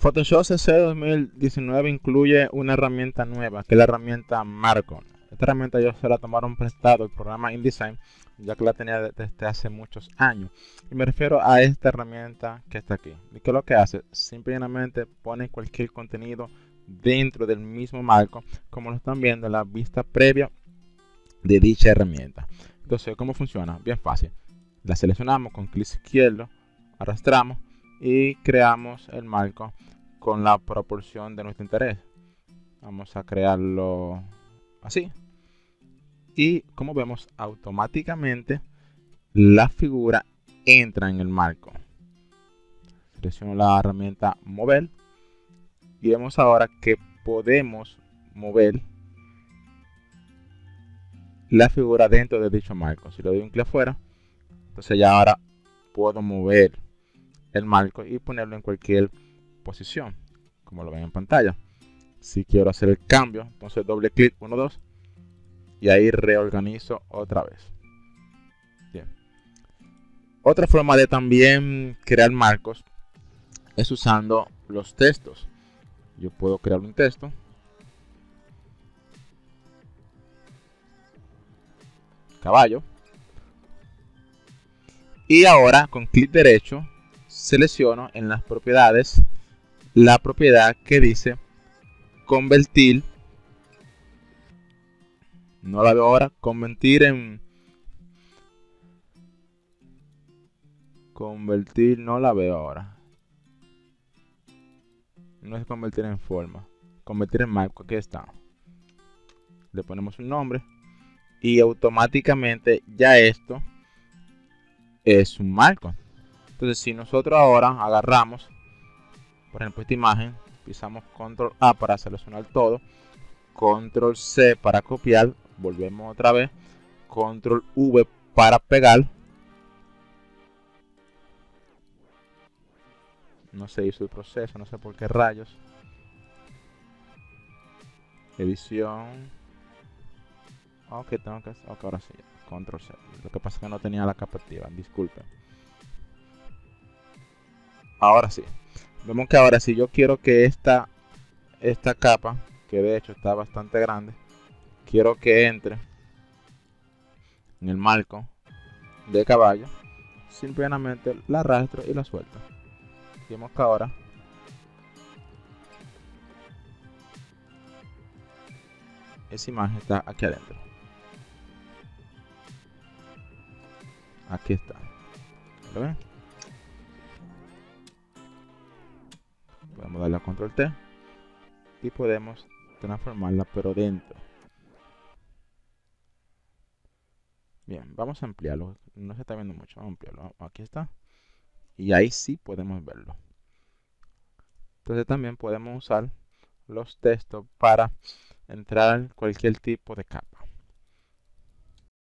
Photoshop CC 2019 incluye una herramienta nueva, que es la herramienta Marco. Esta herramienta yo se la tomaron prestado el programa InDesign, ya que la tenía desde hace muchos años. Y me refiero a esta herramienta que está aquí. ¿Y qué es lo que hace? Simplemente pone cualquier contenido dentro del mismo marco, como lo están viendo en la vista previa de dicha herramienta. Entonces, ¿cómo funciona? Bien fácil. La seleccionamos con clic izquierdo, arrastramos y creamos el marco con la proporción de nuestro interés. Vamos a crearlo así. Y como vemos, automáticamente la figura entra en el marco. Selecciono la herramienta mover y vemos ahora que podemos mover la figura dentro de dicho marco. Si le doy un clic afuera, entonces ya ahora puedo mover el marco y ponerlo en cualquier posición, como lo ven en pantalla. Si quiero hacer el cambio, entonces doble clic, 1, 2, y ahí reorganizo otra vez. Otra forma de también crear marcos es usando los textos. Yo puedo crear un texto. Caballo. Y ahora con clic derecho selecciono en las propiedades. La propiedad que dice convertir no la veo ahora convertir en convertir no la veo ahora. No es convertir en forma convertir en marco aquí está. Le ponemos un nombre y automáticamente ya esto es un marco entonces, si nosotros ahora agarramos, por ejemplo, esta imagen, pisamos control A para seleccionar todo, control C para copiar, volvemos otra vez, control V para pegar. No se hizo el proceso, no sé por qué rayos. Edición. Ok, tengo que. Ok, ahora sí. Control C. Lo que pasa es que no tenía la capa activa. Disculpen. Ahora sí. Vemos que ahora si yo quiero que esta, esta capa, que de hecho está bastante grande, quiero que entre en el marco de caballo, simplemente la arrastro y la suelto. Vemos que ahora esa imagen está aquí adentro. Aquí está. ¿Lo ven? Podemos darle a control T y podemos transformarla pero dentro. Bien vamos a ampliarlo. No se está viendo mucho vamos a ampliarlo. Aquí está. Y ahí sí podemos verlo. Entonces también podemos usar los textos para entrar cualquier tipo de capa